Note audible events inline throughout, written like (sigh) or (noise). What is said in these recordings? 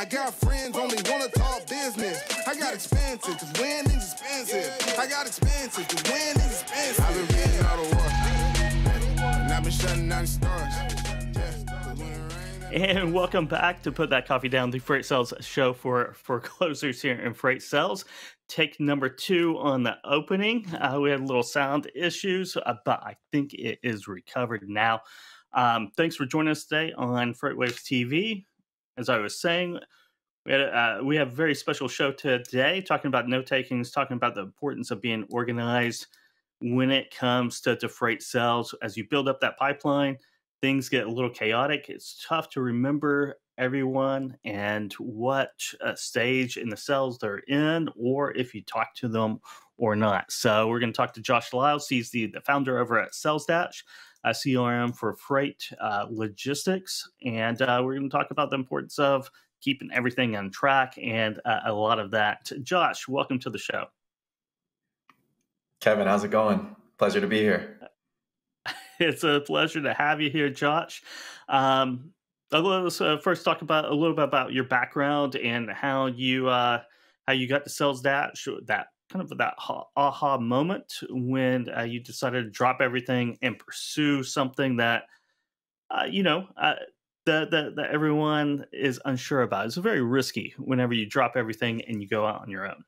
I got friends only wanna talk business. I got expensive, cause winning's expensive. I got expensive, cause winning's expensive. I've been reading all the war. And I've been shutting down the stars. And welcome back to Put That Coffee Down, the Freight Sales show for, for closers here in Freight Sales. Take number two on the opening. Uh, we had a little sound issues, uh, but I think it is recovered now. Um, thanks for joining us today on FreightWaves TV. As I was saying, we, had, uh, we have a very special show today talking about note takings, talking about the importance of being organized when it comes to, to freight sales. As you build up that pipeline, things get a little chaotic. It's tough to remember everyone and what uh, stage in the sales they're in, or if you talk to them or not. So we're going to talk to Josh Lyles. He's the, the founder over at SalesDash, a CRM for freight uh, logistics, and uh, we're going to talk about the importance of keeping everything on track and uh, a lot of that. Josh, welcome to the show. Kevin, how's it going? Pleasure to be here. (laughs) it's a pleasure to have you here, Josh. Um, let's uh, first talk about a little bit about your background and how you uh, how you got to SalesDash. That kind of that aha moment when uh, you decided to drop everything and pursue something that uh, you know uh, that, that that everyone is unsure about. It's very risky whenever you drop everything and you go out on your own.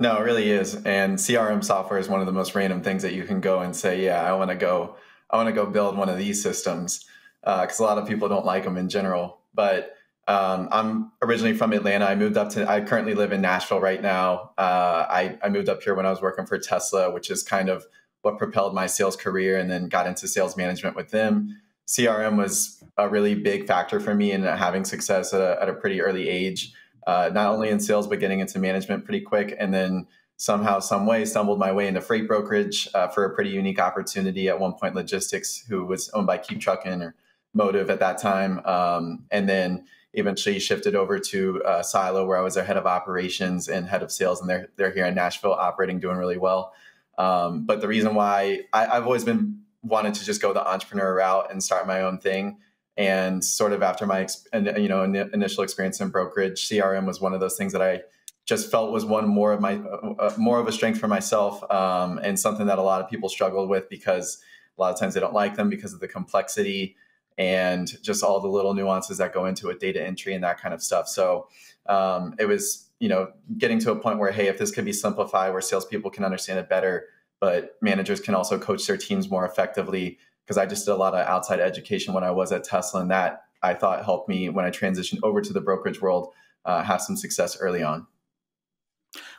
No, it really is. And CRM software is one of the most random things that you can go and say, yeah, I want to go, I want to go build one of these systems because uh, a lot of people don't like them in general. But um, I'm originally from Atlanta. I moved up to, I currently live in Nashville right now. Uh, I, I moved up here when I was working for Tesla, which is kind of what propelled my sales career and then got into sales management with them. CRM was a really big factor for me in having success at a, at a pretty early age uh, not only in sales but getting into management pretty quick, and then somehow, some way, stumbled my way into freight brokerage uh, for a pretty unique opportunity at one point. Logistics, who was owned by KeepTruckin or Motive at that time, um, and then eventually shifted over to uh, Silo, where I was their head of operations and head of sales, and they're they're here in Nashville, operating, doing really well. Um, but the reason why I, I've always been wanted to just go the entrepreneur route and start my own thing and sort of after my you know initial experience in brokerage crm was one of those things that i just felt was one more of my uh, uh, more of a strength for myself um, and something that a lot of people struggled with because a lot of times they don't like them because of the complexity and just all the little nuances that go into it data entry and that kind of stuff so um, it was you know getting to a point where hey if this could be simplified where salespeople can understand it better but managers can also coach their teams more effectively because I just did a lot of outside education when I was at Tesla, and that I thought helped me when I transitioned over to the brokerage world uh, have some success early on.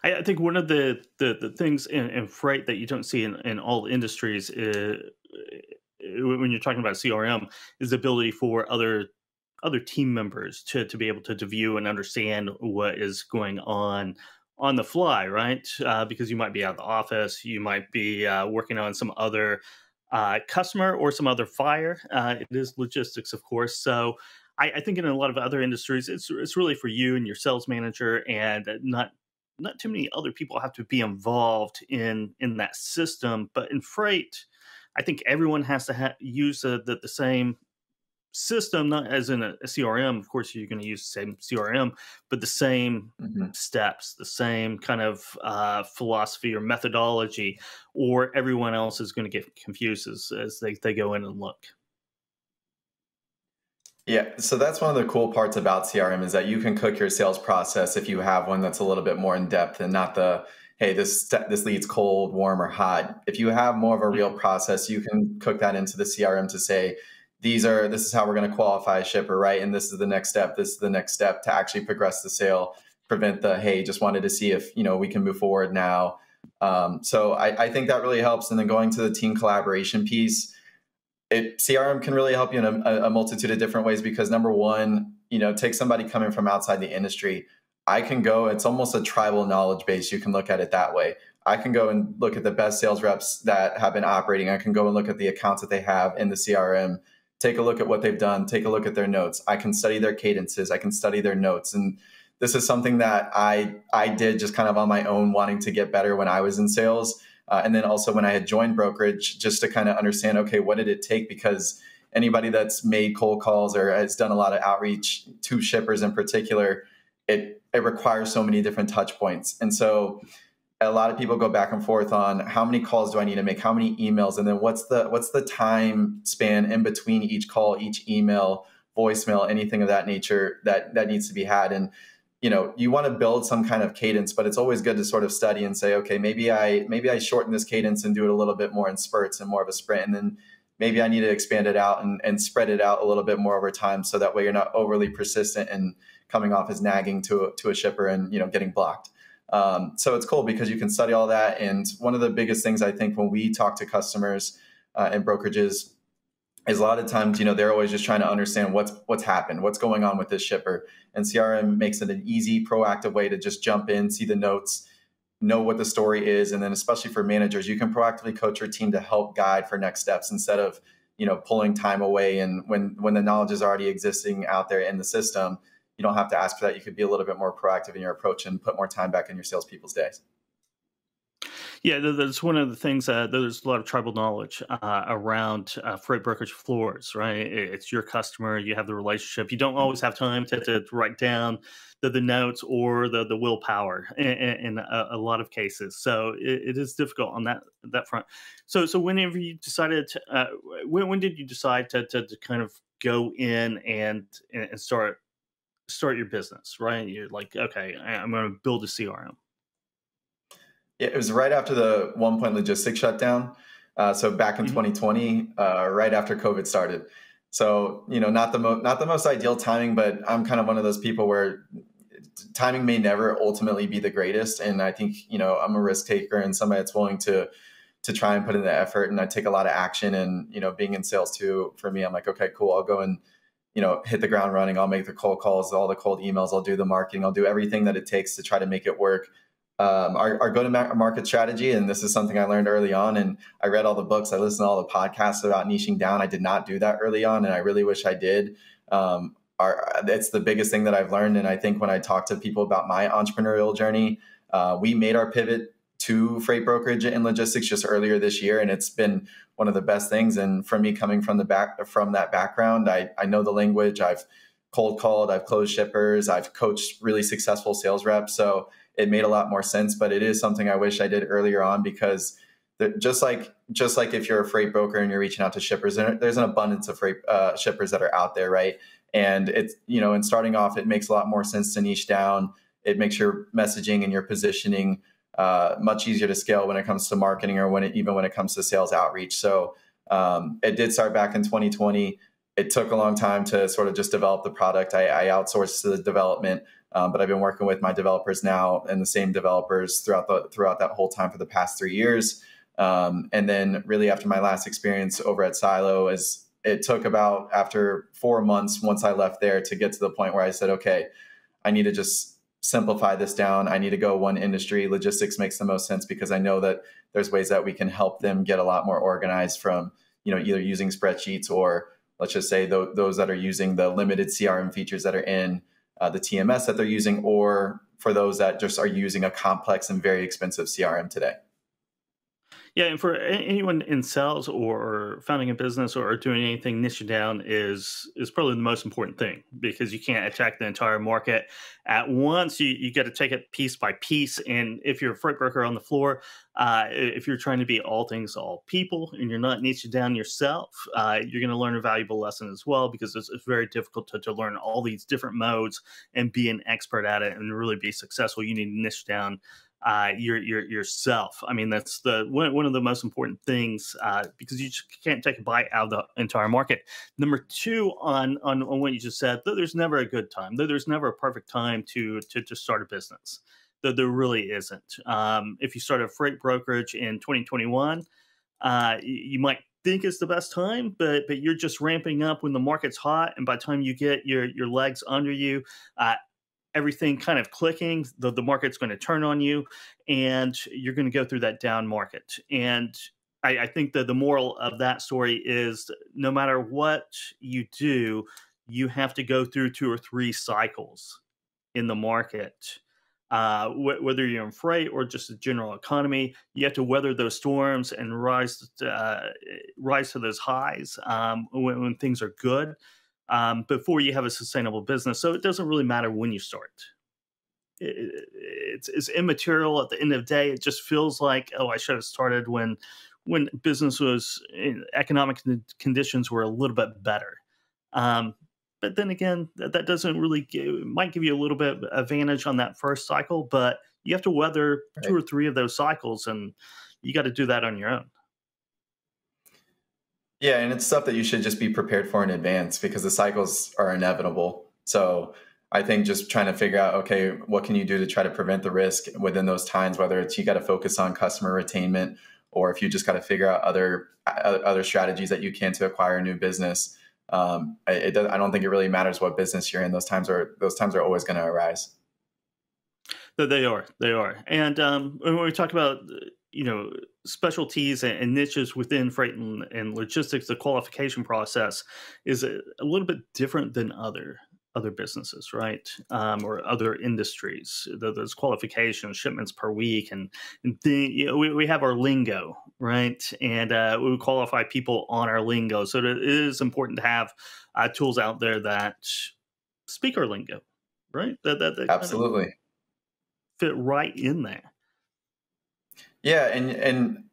I, think one of the, the, the things in, in, freight that you don't see in, in all industries is, when you're talking about CRM is the ability for other other team members to, to be able to, to view and understand what is going on on the fly, right? Uh, because you might be out of the office, you might be uh, working on some other uh, customer or some other fire. Uh, it is logistics, of course. So I, I, think in a lot of other industries, it's it's really for you and your sales manager, and not not too many other people have to be involved in in that system. But in freight, I think everyone has to ha- use the, the, the same system, not as in a, a CRM. Of course, you're going to use the same CRM, but the same mm-hmm. steps, the same kind of uh, philosophy or methodology, or everyone else is going to get confused as, as they, they go in and look. Yeah, so that's one of the cool parts about CRM is that you can cook your sales process if you have one that's a little bit more in depth and not the hey this this leads cold, warm, or hot. If you have more of a real mm-hmm. process, you can cook that into the CRM to say these are this is how we're going to qualify a shipper right and this is the next step this is the next step to actually progress the sale prevent the hey just wanted to see if you know we can move forward now um, so I, I, think that really helps and then going to the team collaboration piece it crm can really help you in a, a multitude of different ways because number one you know take somebody coming from outside the industry i can go it's almost a tribal knowledge base you can look at it that way I can go and look at the best sales reps that have been operating. I can go and look at the accounts that they have in the CRM take a look at what they've done, take a look at their notes. I can study their cadences, I can study their notes. And this is something that I I did just kind of on my own, wanting to get better when I was in sales. Uh, and then also when I had joined brokerage, just to kind of understand, okay, what did it take? Because anybody that's made cold calls or has done a lot of outreach to shippers in particular, it it requires so many different touch points. And so a lot of people go back and forth on how many calls do I need to make, how many emails, and then what's the what's the time span in between each call, each email, voicemail, anything of that nature that that needs to be had. And you know, you want to build some kind of cadence, but it's always good to sort of study and say, okay, maybe I maybe I shorten this cadence and do it a little bit more in spurts and more of a sprint, and then maybe I need to expand it out and, and spread it out a little bit more over time, so that way you're not overly persistent and coming off as nagging to a, to a shipper and you know getting blocked. Um, so it's cool because you can study all that. And one of the biggest things I think when we talk to customers uh, and brokerages is a lot of times, you know, they're always just trying to understand what's what's happened, what's going on with this shipper. And CRM makes it an easy, proactive way to just jump in, see the notes, know what the story is, and then especially for managers, you can proactively coach your team to help guide for next steps instead of you know pulling time away and when when the knowledge is already existing out there in the system you don't have to ask for that. You could be a little bit more proactive in your approach and put more time back in your salespeople's days. Yeah, that's one of the things. Uh, there's a lot of tribal knowledge uh, around uh, freight brokerage floors, right? It's your customer, you have the relationship. You don't always have time to, to write down the, the notes or the, the willpower in, in a, a, lot of cases. So it, it is difficult on that that front. So so whenever you decided, to, uh, when, when did you decide to, to, to kind of go in and and start start your business, right? You're like, okay, I'm going to build a CRM. Yeah, it was right after the one point logistics shutdown. Uh, so back in mm-hmm. 2020, uh, right after COVID started. So you know, not the most not the most ideal timing, but I'm kind of one of those people where timing may never ultimately be the greatest. And I think you know I'm a risk taker and somebody that's willing to to try and put in the effort. And I take a lot of action. And you know, being in sales too, for me, I'm like, okay, cool, I'll go and you know, hit the ground running. I'll make the cold calls, all the cold emails. I'll do the marketing. I'll do everything that it takes to try to make it work. Um, our, our go-to-market strategy, and this is something I learned early on. And I read all the books, I listened to all the podcasts about niching down. I did not do that early on, and I really wish I did. Um, our, it's the biggest thing that I've learned. And I think when I talk to people about my entrepreneurial journey, uh, we made our pivot to freight brokerage and logistics just earlier this year, and it's been one of the best things. And for me, coming from the back from that background, I, I know the language. I've cold called, I've closed shippers, I've coached really successful sales reps. So it made a lot more sense. But it is something I wish I did earlier on because just like just like if you're a freight broker and you're reaching out to shippers, there's an abundance of freight uh, shippers that are out there, right? And it's you know, in starting off, it makes a lot more sense to niche down. It makes your messaging and your positioning uh, much easier to scale when it comes to marketing or when it, even when it comes to sales outreach. So um, it did start back in 2020. It took a long time to sort of just develop the product. I, I outsourced the development, um, but I've been working with my developers now and the same developers throughout the throughout that whole time for the past three years. Um, and then really after my last experience over at Silo, is it took about after four months once I left there to get to the point where I said, okay, I need to just simplify this down. I need to go one industry. Logistics makes the most sense because I know that there's ways that we can help them get a lot more organized from, you know, either using spreadsheets or let's just say th- those that are using the limited CRM features that are in uh, the TMS that they're using, or for those that just are using a complex and very expensive CRM today. Yeah, and for anyone in sales or founding a business or doing anything, niche down is is probably the most important thing because you can't attack the entire market at once. You you got to take it piece by piece. And if you're a freight broker on the floor, uh, if you're trying to be all things all people and you're not niche down yourself, uh, you're going to learn a valuable lesson as well because it's, it's very difficult to, to learn all these different modes and be an expert at it and really be successful. You need to niche down uh, your, your yourself. I mean, that's the one, one of the most important things uh, because you just can't take a bite out of the entire market. Number two, on, on on what you just said, there's never a good time. There's never a perfect time to to, to start a business. There, there really isn't. Um, if you start a freight brokerage in 2021, uh, you might think it's the best time, but but you're just ramping up when the market's hot, and by the time you get your your legs under you, uh, everything kind of clicking, the, the market's going to turn on you and you're going to go through that down market. And I, I think that the moral of that story is no matter what you do, you have to go through two or three cycles in the market uh, wh- whether you're in freight or just the general economy, you have to weather those storms and rise uh, rise to those highs um, when, when, things are good um, before you have a sustainable business. So it doesn't really matter when you start. It, it's, it's immaterial at the end of the day. It just feels like oh, I should have started when when business was eh, economic conditions were a little bit better. Um, but then again, that, that doesn't really give, might give you a little bit of advantage on that first cycle, but you have to weather right. two or three of those cycles, and you got to do that on your own. Yeah, and it's stuff that you should just be prepared for in advance because the cycles are inevitable. So I think just trying to figure out, okay, what can you do to try to prevent the risk within those times? Whether it's you got to focus on customer retainment, or if you just got to figure out other other strategies that you can to acquire a new business um, it, I don't think it really matters what business you're in. Those times are those times are always going to arise. They are, they are, and um, when we talk about you know specialties and, niches within freight and, and, logistics, the qualification process is a, a little bit different than other other businesses, right, um, or other industries. Those qualifications, shipments per week, and, and you know, we, we have our lingo, right, and uh, we qualify people on our lingo. So it is important to have uh, tools out there that speak our lingo, right? That that, that absolutely fit right in there. Yeah, and and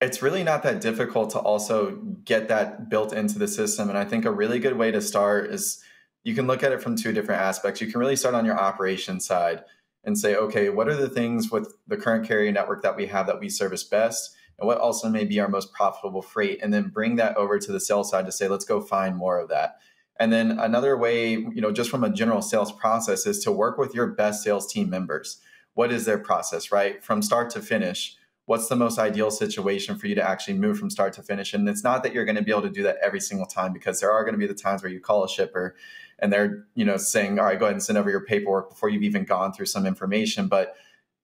it's really not that difficult to also get that built into the system. And I think a really good way to start is you can look at it from two different aspects. You can really start on your operation side and say, okay, what are the things with the current carrier network that we have that we service best? And what also may be our most profitable freight? And then bring that over to the sales side to say, let's go find more of that. And then another way, you know, just from a general sales process is to work with your best sales team members. What is their process, right? From start to finish, what's the most ideal situation for you to actually move from start to finish? And it's not that you're going to be able to do that every single time because there are going to be the times where you call a shipper and they're you know saying all right go ahead and send over your paperwork before you've even gone through some information but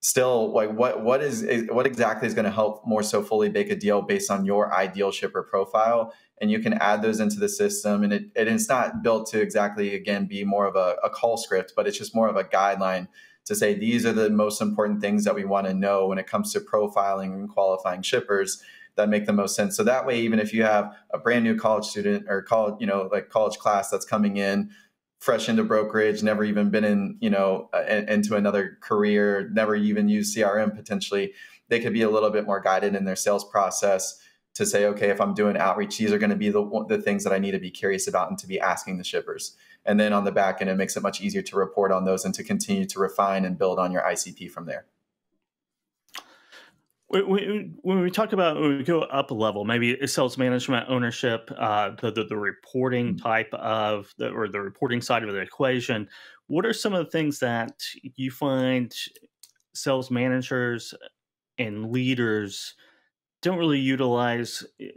still like what what is, is what exactly is going to help more so fully bake a deal based on your ideal shipper profile and you can add those into the system and it, it it's not built to exactly again be more of a, a call script but it's just more of a guideline to say these are the most important things that we want to know when it comes to profiling and qualifying shippers that make the most sense. So that way, even if you have a brand new college student or college, you know, like college class that's coming in, fresh into brokerage, never even been in, you know, uh, into another career, never even used CRM potentially, they could be a little bit more guided in their sales process to say, okay, if I'm doing outreach, these are going to be the, the things that I need to be curious about and to be asking the shippers. And then on the back end, it makes it much easier to report on those and to continue to refine and build on your ICP from there when we talk about when we go up a level, maybe sales management, ownership, uh, the, the, the reporting mm. type of the, or the reporting side of the equation. What are some of the things that you find sales managers and leaders don't really utilize eh,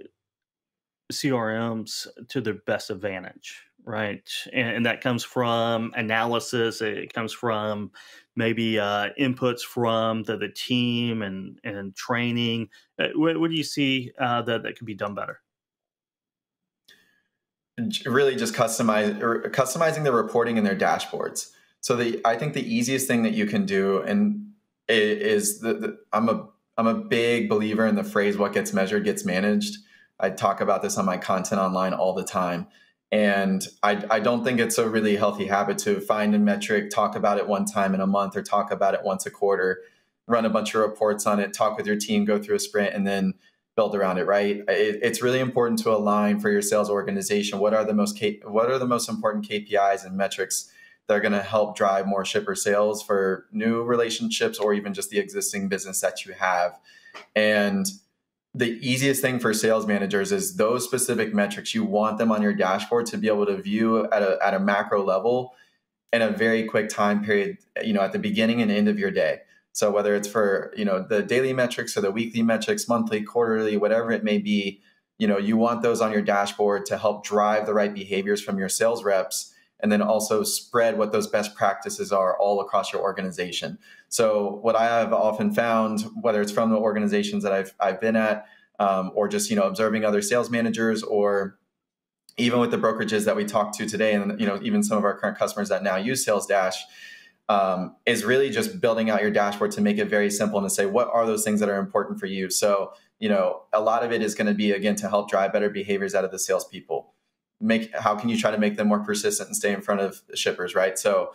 CRMs to their best advantage? right? And, and, that comes from analysis. It comes from maybe uh, inputs from the, the team and and training. Uh, what, what do you see uh, that that could be done better? Really, just customize customizing the reporting in their dashboards. So the I think the easiest thing that you can do and is the, the I'm a I'm a big believer in the phrase "what gets measured gets managed." I talk about this on my content online all the time and I, I don't think it's a really healthy habit to find a metric, talk about it one time in a month, or talk about it once a quarter, run a bunch of reports on it, talk with your team, go through a sprint, and then build around it. Right? It, it's really important to align for your sales organization. What are the most what are the most important KPIs and metrics that are going to help drive more shipper sales for new relationships or even just the existing business that you have, and the easiest thing for sales managers is those specific metrics. You want them on your dashboard to be able to view at a, at a macro level in a very quick time period, you know, at the beginning and end of your day. So whether it's for, you know, the daily metrics or the weekly metrics, monthly, quarterly, whatever it may be, you know, you want those on your dashboard to help drive the right behaviors from your sales reps and then also spread what those best practices are all across your organization. So what I have often found, whether it's from the organizations that I've I've been at, um, or just you know observing other sales managers, or even with the brokerages that we talked to today, and you know even some of our current customers that now use Sales Dash, um, is really just building out your dashboard to make it very simple and to say what are those things that are important for you. So you know, a lot of it is going to be again to help drive better behaviors out of the salespeople. Make how can you try to make them more persistent and stay in front of shippers, right? So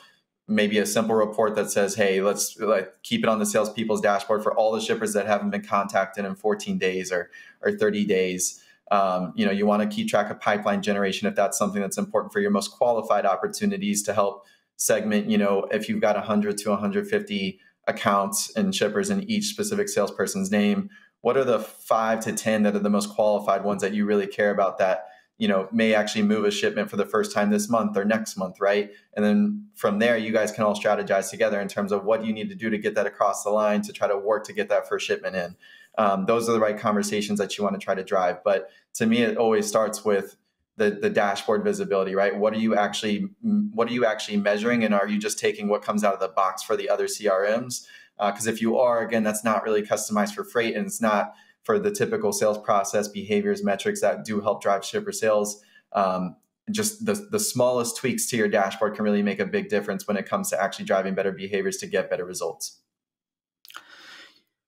maybe a simple report that says, "Hey, let's like keep it on the salespeople's dashboard for all the shippers that haven't been contacted in 14 days or or 30 days." Um, you know, you want to keep track of pipeline generation if that's something that's important for your most qualified opportunities to help segment. You know, if you've got 100 to 150 accounts and shippers in each specific salesperson's name, what are the five to 10 that are the most qualified ones that you really care about that, you know, may actually move a shipment for the first time this month or next month, right? And then from there, you guys can all strategize together in terms of what you need to do to get that across the line to try to work to get that first shipment in. Um, those are the right conversations that you want to try to drive. But to me, it always starts with the, the dashboard visibility, right? What are you actually what are you actually measuring, and are you just taking what comes out of the box for the other CRMs? Because uh, if you are, again, that's not really customized for freight and it's not for the typical sales process behaviors metrics that do help drive shipper sales. Um, just the, the smallest tweaks to your dashboard can really make a big difference when it comes to actually driving better behaviors to get better results.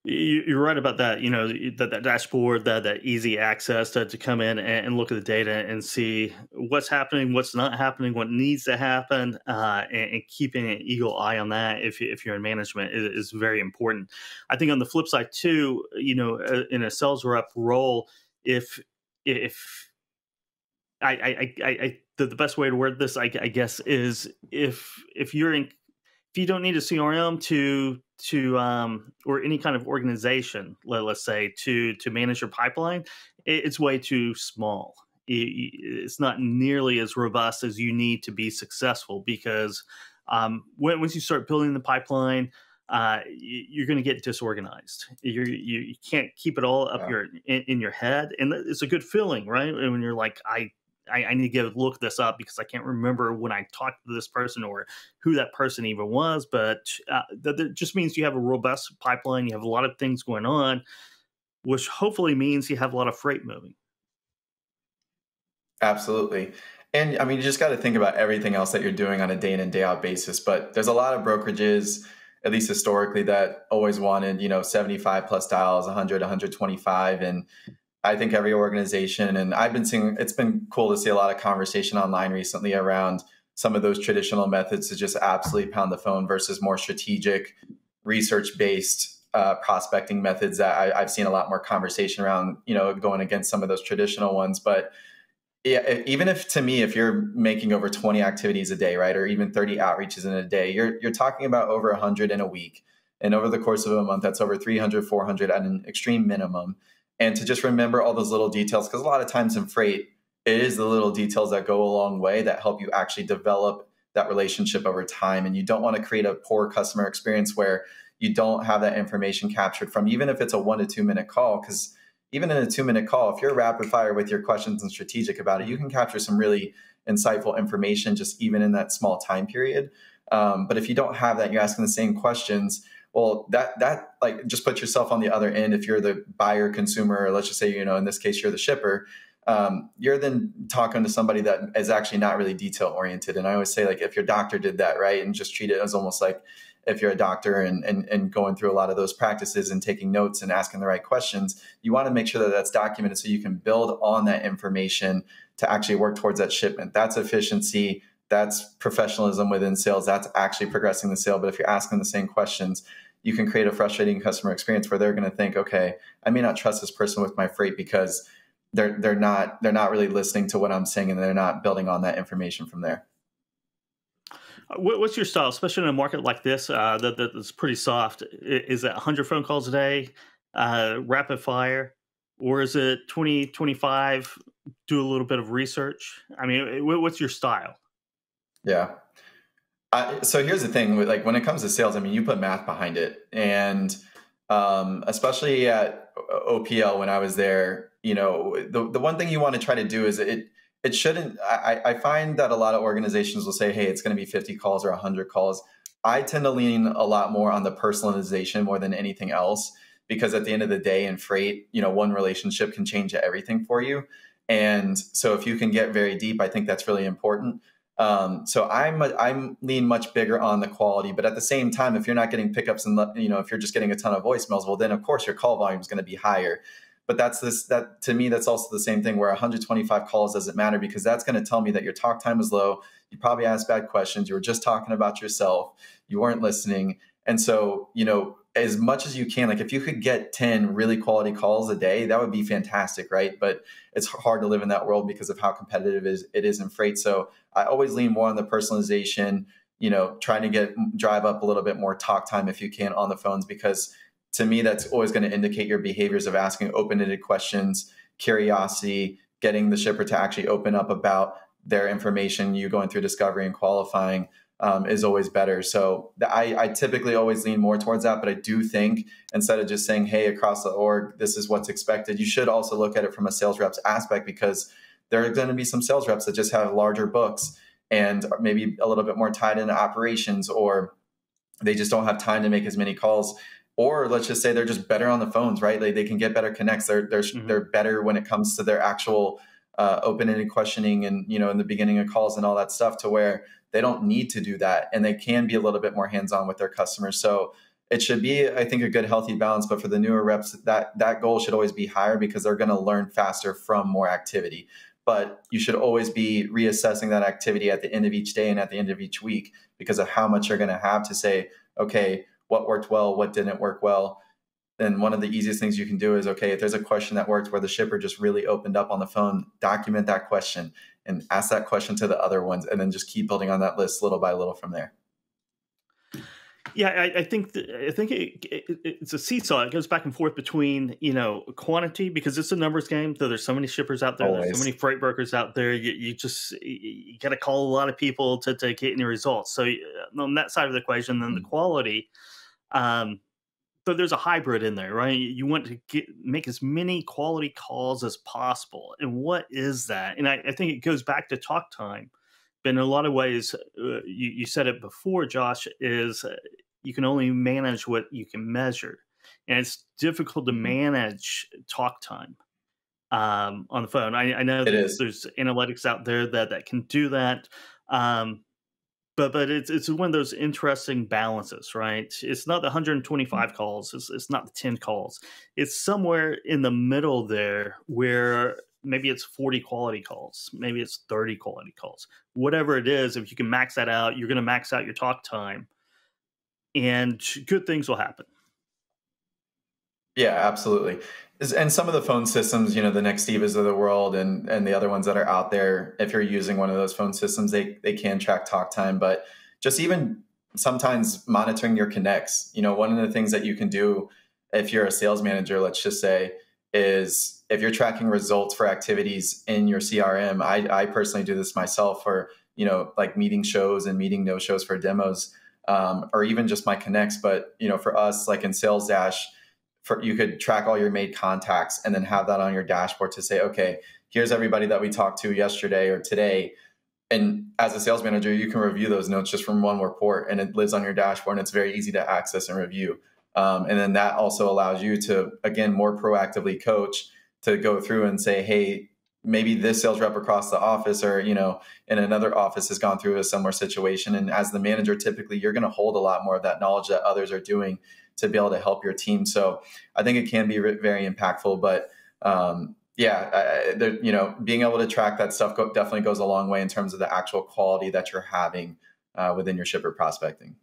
You're right about that. You know that, that dashboard, that that easy access to, to come in and, and, look at the data and see what's happening, what's not happening, what needs to happen, uh, and, and, keeping an eagle eye on that if if you're in management is, is, very important. I think on the flip side too, you know, uh, in a sales rep role, if if I I, I, I the, the best way to word this, I, I guess, is if if you're in if you don't need a CRM to to um, or any kind of organization, let, us say, to to manage your pipeline, it's way too small. It's not nearly as robust as you need to be successful because um, when, once you start building the pipeline, uh, you're going to get disorganized. You're, you you can't keep it all up yeah. your in, in, your head, and it's a good feeling, right? And When you're like, I I, I, need to go look this up because I can't remember when I talked to this person or who that person even was. But uh, that, that just means you have a robust pipeline. You have a lot of things going on, which hopefully means you have a lot of freight moving. Absolutely. And I mean, you just got to think about everything else that you're doing on a day in and day out basis. But there's a lot of brokerages, at least historically, that always wanted, you know, 75 plus dials, 100, 125. And I think every organization, and I've been seeing, it's been cool to see a lot of conversation online recently around some of those traditional methods to just absolutely pound the phone versus more strategic, research based uh, prospecting methods that I, have seen a lot more conversation around, you know, going against some of those traditional ones. But yeah, even if to me, if you're making over 20 activities a day, right, or even 30 outreaches in a day, you're, you're talking about over 100 in a week. And over the course of a month, that's over 300, 400 at an extreme minimum and to just remember all those little details because a lot of times in freight it is the little details that go a long way that help you actually develop that relationship over time. And you don't want to create a poor customer experience where you don't have that information captured from even if it's a one to two minute call because even in a two minute call if you're rapid fire with your questions and strategic about it you can capture some really insightful information just even in that small time period. Um, but if you don't have that you're asking the same questions well that that like just put yourself on the other end. If you're the buyer consumer or let's just say you know in this case you're the shipper um, you're then talking to somebody that is actually not really detail oriented. And i always say like if your doctor did that right and just treat it as almost like if you're a doctor and, and, and going through a lot of those practices and taking notes and asking the right questions you want to make sure that that's documented so you can build on that information to actually work towards that shipment. That's efficiency. That's professionalism within sales. That's actually progressing the sale. But if you're asking the same questions you can create a frustrating customer experience where they're going to think, okay, I may not trust this person with my freight because they're they're not they're not really listening to what I'm saying and they're not building on that information from there. Uh, what's your style, especially in a market like this uh, that, that's pretty soft? Is it 100 phone calls a day, uh, rapid fire, or is it 20, 25, do a little bit of research? I mean, what's your style? Yeah so here's the thing like when it comes to sales, I mean, you put math behind it, and um, especially at OPL when I was there, you know, the the one thing you want to try to do is it it shouldn't. I, I find that a lot of organizations will say, hey, it's going to be 50 calls or 100 calls. I tend to lean a lot more on the personalization more than anything else because at the end of the day in freight, you know, one relationship can change everything for you. And so if you can get very deep, I think that's really important. Um, so I'm I'm lean much bigger on the quality, but at the same time, if you're not getting pickups and you know if you're just getting a ton of voicemails, well then of course your call volume is going to be higher. But that's this that to me that's also the same thing where 125 calls doesn't matter because that's going to tell me that your talk time is low. You probably asked bad questions. You were just talking about yourself. You weren't listening, and so you know as much as you can like if you could get 10 really quality calls a day that would be fantastic right? But it's hard to live in that world because of how competitive it is, it is in freight. So i always lean more on the personalization you know trying to get drive up a little bit more talk time if you can on the phones because to me that's always going to indicate your behaviors of asking open-ended questions curiosity getting the shipper to actually open up about their information you going through discovery and qualifying um, is always better. So I, I, typically always lean more towards that, but I do think instead of just saying, hey, across the org, this is what's expected, you should also look at it from a sales reps aspect because there are going to be some sales reps that just have larger books and maybe a little bit more tied into operations or they just don't have time to make as many calls or let's just say they're just better on the phones right they, they can get better connects they're they're, mm-hmm. they're better when it comes to their actual uh, open-ended questioning and you know in the beginning of calls and all that stuff to where they don't need to do that and they can be a little bit more hands-on with their customers. So it should be i think a good healthy balance but for the newer reps that that goal should always be higher because they're going to learn faster from more activity. But you should always be reassessing that activity at the end of each day and at the end of each week because of how much you're going to have to say okay what worked well? What didn't work well and one of the easiest things you can do is okay if there's a question that worked where the shipper just really opened up on the phone document that question and ask that question to the other ones and then just keep building on that list little by little from there yeah i, I think i think it, it, it's a seesaw it goes back and forth between you know quantity because it's a numbers game though there's so many shippers out there Always. there's so many freight brokers out there you, you just you got to call a lot of people to, to get any results so on that side of the equation then the mm. quality um but there's a hybrid in there, right? You want to get make as many quality calls as possible. And what is that? And I, I think it goes back to talk time. But in a lot of ways, uh, you, you, said it before, Josh, is uh, you can only manage what you can measure. And it's difficult to mm-hmm. manage talk time um, on the phone. I, I know there's, there's, analytics out there that, that can do that. Um, but but it's it's one of those interesting balances, right? It's not the 125 mm-hmm. calls, it's it's not the 10 calls. It's somewhere in the middle there where maybe it's 40 quality calls, maybe it's 30 quality calls. Whatever it is, if you can max that out, you're going to max out your talk time and good things will happen. Yeah, absolutely and some of the phone systems, you know, the Nextivas of the world and and the other ones that are out there, if you're using one of those phone systems, they they can track talk time. But just even sometimes monitoring your connects, you know, one of the things that you can do if you're a sales manager, let's just say, is if you're tracking results for activities in your CRM. I, I personally do this myself for you know like meeting shows and meeting no shows for demos, um, or even just my connects. But you know, for us, like in Sales Dash for you could track all your made contacts and then have that on your dashboard to say, okay, here's everybody that we talked to yesterday or today. And as a sales manager, you can review those notes just from one report and it lives on your dashboard and it's very easy to access and review. Um, and then that also allows you to, again, more proactively coach to go through and say, hey, maybe this sales rep across the office or you know in another office has gone through a similar situation and as the manager typically you're going to hold a lot more of that knowledge that others are doing to be able to help your team. So I think it can be very impactful. But um, yeah, I, you know, being able to track that stuff go, definitely goes a long way in terms of the actual quality that you're having uh, within your shipper prospecting.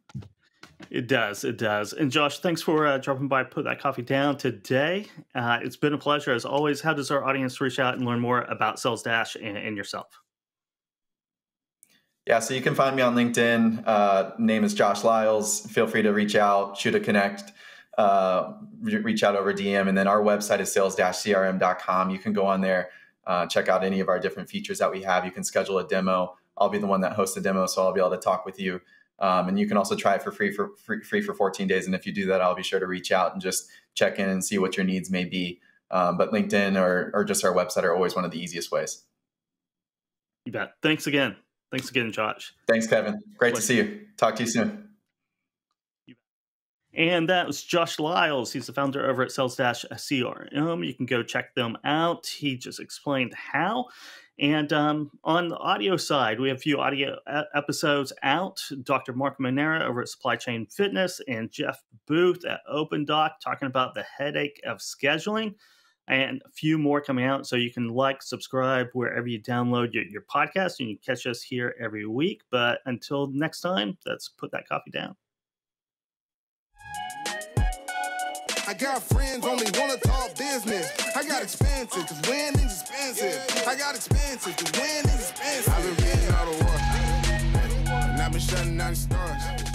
It does. It does. And Josh, thanks for uh, dropping by, put that coffee down today. Uh, it's been a pleasure as always. How does our audience reach out and learn more about Sales Dash and, and yourself? Yeah, so you can find me on LinkedIn. Uh, name is Josh Lyles. Feel free to reach out, shoot a connect, uh, reach out over DM. And then our website is sales-crm.com. You can go on there, uh, check out any of our different features that we have. You can schedule a demo. I'll be the one that hosts the demo, so I'll be able to talk with you. Um, and you can also try it for free for free, free for 14 days. And if you do that, I'll be sure to reach out and just check in and see what your needs may be. Um, but LinkedIn or, or just our website are always one of the easiest ways. You bet. Thanks again. Thanks again, Josh. Thanks, Kevin. Great to see you. Talk to you soon. And that was Josh Lyles. He's the founder over at Sales Dash CRM. You can go check them out. He just explained how. And um, on the audio side, we have a few audio episodes out. Dr. Mark Monera over at Supply Chain Fitness and Jeff Booth at Opendock talking about the headache of scheduling and a few more coming out. So you can like, subscribe wherever you download your, your podcast and you catch us here every week. But until next time, let's put that coffee down. I got friends only wanna talk business. I got expensive, cause winning's expensive. I got expensive, cause winning's expensive. I've been reading all the war. And I've been shutting down the stars.